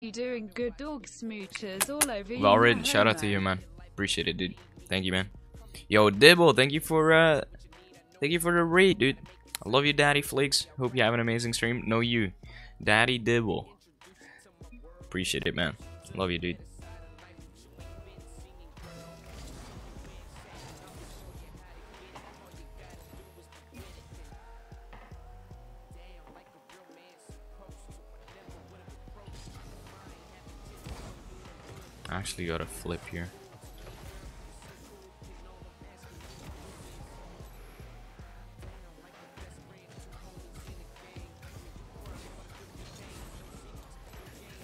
You doing good dog smoochers all over you. Valrid, shout out to you, man. Appreciate it, dude. Thank you, man. Yo, Dibble, thank you for uh, thank you for the raid, dude. I love you, Daddy Flakes. Hope you have an amazing stream. No, you, Daddy Dibble. Appreciate it, man. Love you, dude. Actually got a flip here.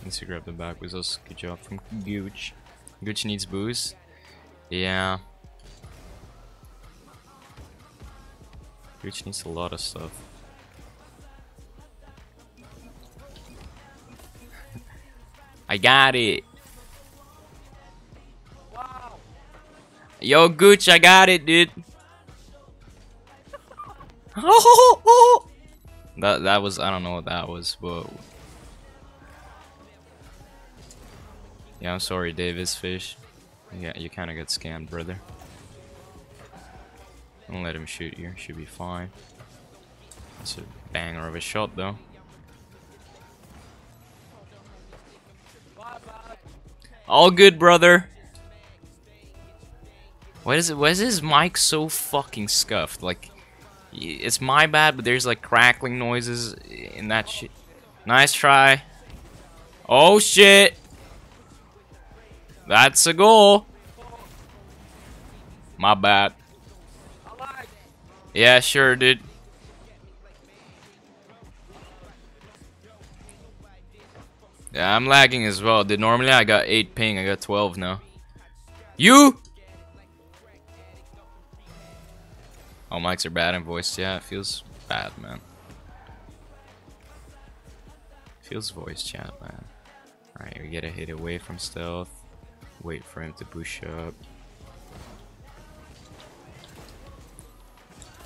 Needs to grab the back with us. Good job from Gooch. Gooch needs boost. Yeah. Gooch needs a lot of stuff. I got it. Yo, Gooch, I got it, dude. that that was I don't know what that was, but yeah, I'm sorry, Davis Fish. Yeah, you kind of got scammed, brother. Don't let him shoot you. Should be fine. That's a banger of a shot, though. All good, brother. Why is it? Why is his mic so fucking scuffed? Like, it's my bad, but there's like crackling noises in that shit. Nice try. Oh shit! That's a goal. My bad. Yeah, sure, dude. Yeah, I'm lagging as well. Did normally I got 8 ping, I got 12 now. You! Oh, mics are bad in voice. Yeah, it feels bad, man. Feels voice chat, man. Alright, we gotta hit away from stealth. Wait for him to push up.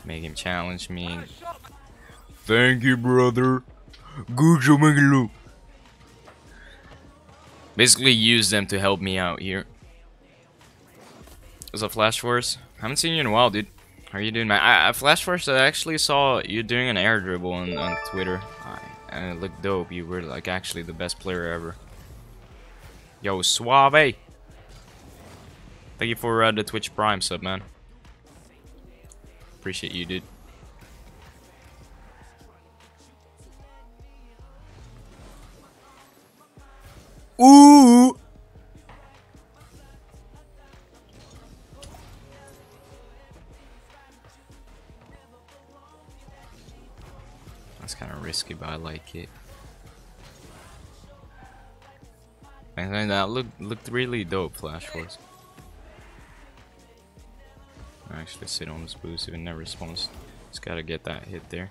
Make him challenge me. Thank you, brother. Good job. Basically, use them to help me out here. Is a Flash Force? Haven't seen you in a while, dude. How are you doing, man? I, I Flash Force, I actually saw you doing an air dribble on, on Twitter. and it looked dope. You were, like, actually the best player ever. Yo, Suave! Thank you for uh, the Twitch Prime sub, man. Appreciate you, dude. Ooh! But I like it. And that uh, looked looked really dope, Flash Force. Actually, sit on this boost if it never spawns. Just gotta get that hit there.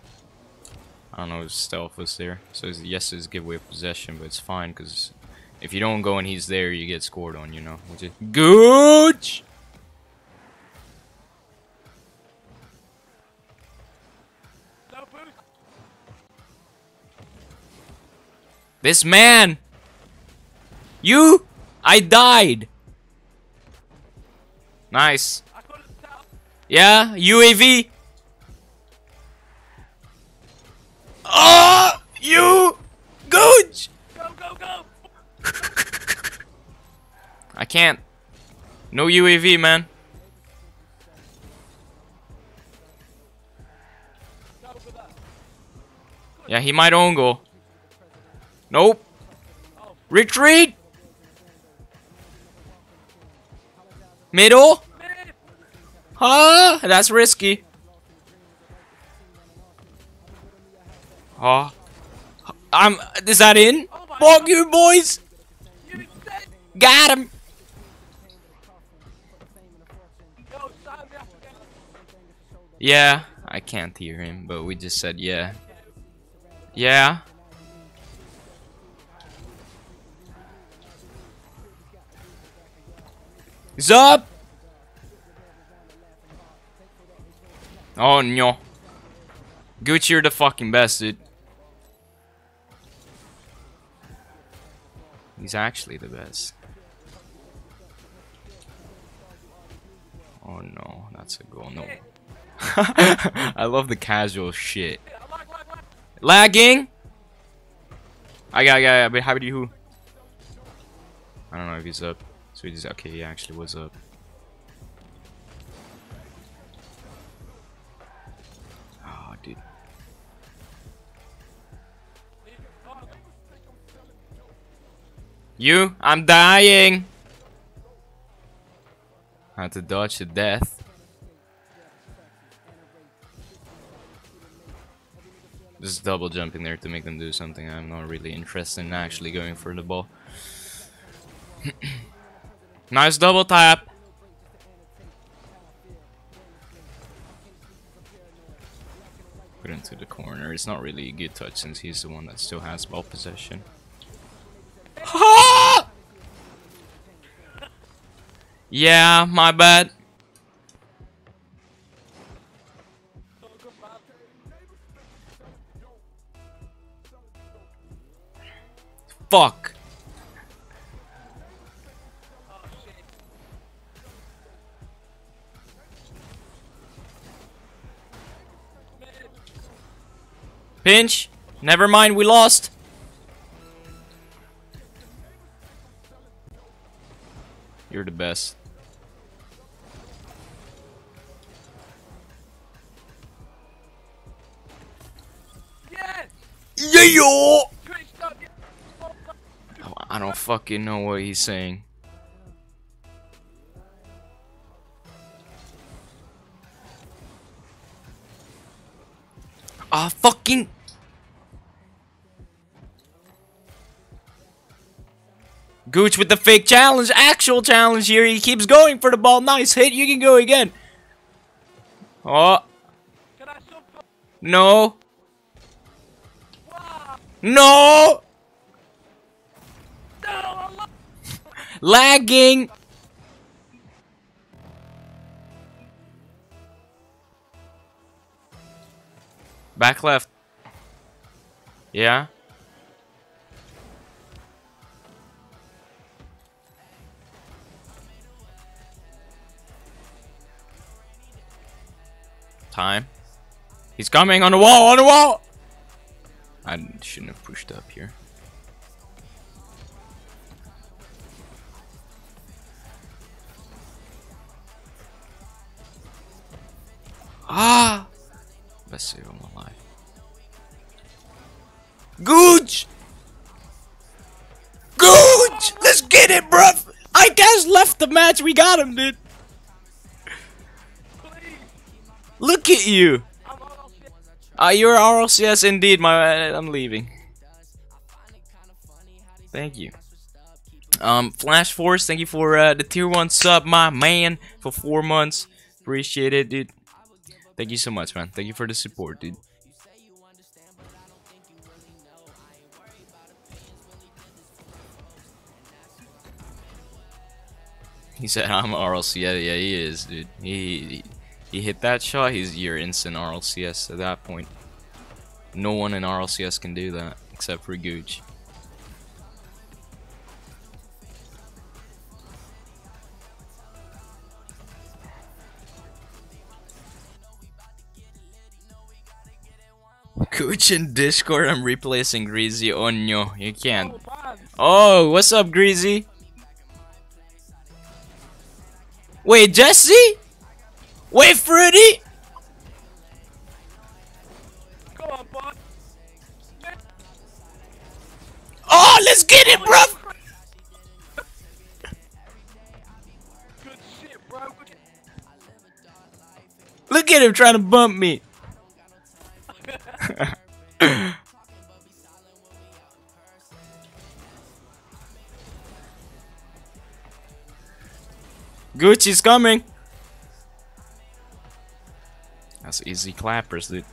I don't know if stealth was there. So yes, it's giveaway possession, but it's fine because if you don't go and he's there, you get scored on, you know. Which is good. This man! You! I died! Nice. Yeah, UAV. Oh, you gooch. Go, go, go. I can't. No UAV, man. Yeah, he might own goal. Nope. Retreat. Middle. Huh? That's risky. Oh. I'm. Is that in? Fuck you, boys. Got him. Yeah, I can't hear him, but we just said yeah. Yeah. He's up. Oh no. Gucci, you're the fucking best, dude. He's actually the best. Oh no, that's a goal. No. I love the casual shit. Lagging? I got, I got, but how do you? I don't know if he's up. So he's okay. He actually was up. Oh, dude. You? I'm dying. I had to dodge to death. Just double jumping there to make them do something. I'm not really interested in actually going for the ball. nice double tap. Put into the corner. It's not really a good touch since he's the one that still has ball possession. yeah, my bad. Fuck. Pinch. Never mind, we lost. You're the best. Yes! Yeah! Oh, I don't fucking know what he's saying. Ah, fucking. Gooch with the fake challenge, actual challenge here. He keeps going for the ball. Nice hit. You can go again. Oh. No. No. Lagging. Back left. Yeah. Time. He's coming on the wall, on the wall! I shouldn't have pushed up here. Best save of my life. Gooch! Gooch! Let's get it, bruv! I guess left the match. We got him, dude. Look at you. Uh, you're RLCS indeed. My, I'm leaving. Thank you. Um, Flash Force, thank you for uh, the tier one sub, my man, for four months. Appreciate it, dude. Thank you so much, man. Thank you for the support, dude. He said I'm RLCS. Yeah, yeah, he is, dude. He, he he hit that shot. He's your instant RLCS at that point. No one in RLCS can do that except for Gooch. Gooch in Discord, I'm replacing Greasy. Oh no, you can't. Oh, what's up, Greasy? Wait, Jesse? Wait, Freddy! Oh, let's get it, bro! Look at him trying to bump me. Gucci's coming. That's easy clappers, dude.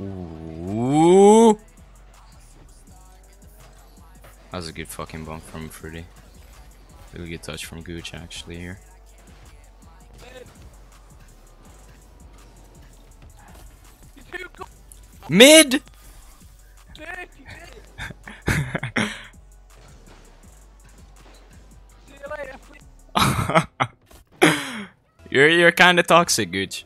Ooh. That was a good fucking bump from Fruity. Really good touch from Gooch actually here. Please. you're you're kind of toxic, Gooch.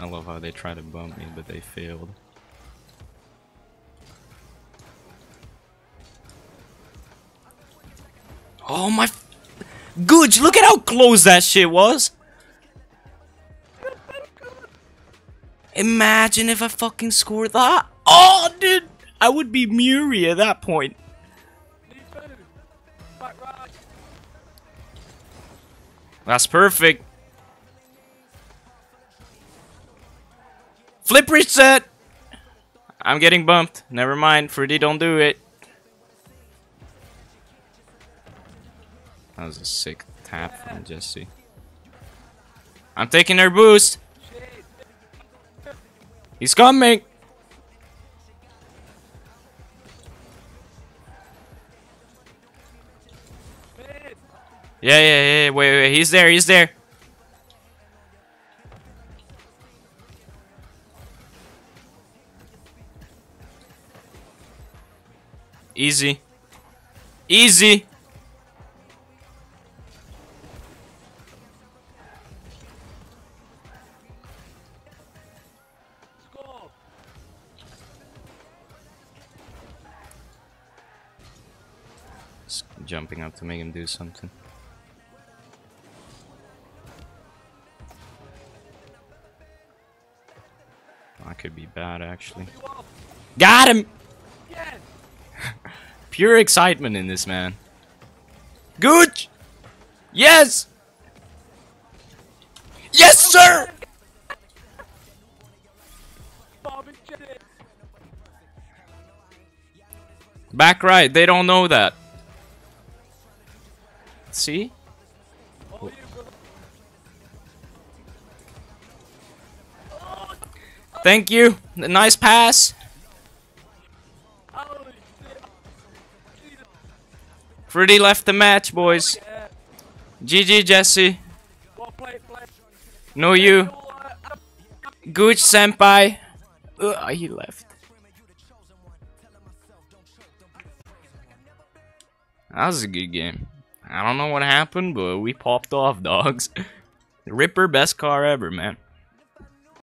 I love how they try to bump me, but they failed. Oh my! Gooch, look at how close that shit was. Imagine if I fucking scored that. Oh, dude, I would be Muri at that point. That's perfect. Flip reset. I'm getting bumped. Never mind. Fruity, don't do it. Was a sick tap from Jesse. I'm taking their boost. He's coming. Yeah, yeah, yeah. Wait, wait. He's there. He's there. Easy. Easy. Jumping up to make him do something. That could be bad, actually. Got him! Pure excitement in this man. Gooch! Yes! Yes, sir! Back right, they don't know that. See? Thank you. Nice pass. Fruity left the match, boys. GG, Jesse. No you. Gooch senpai. Ugh, he left. That was a good game. I don't know what happened, but we popped off, dogs. Ripper, best car ever, man.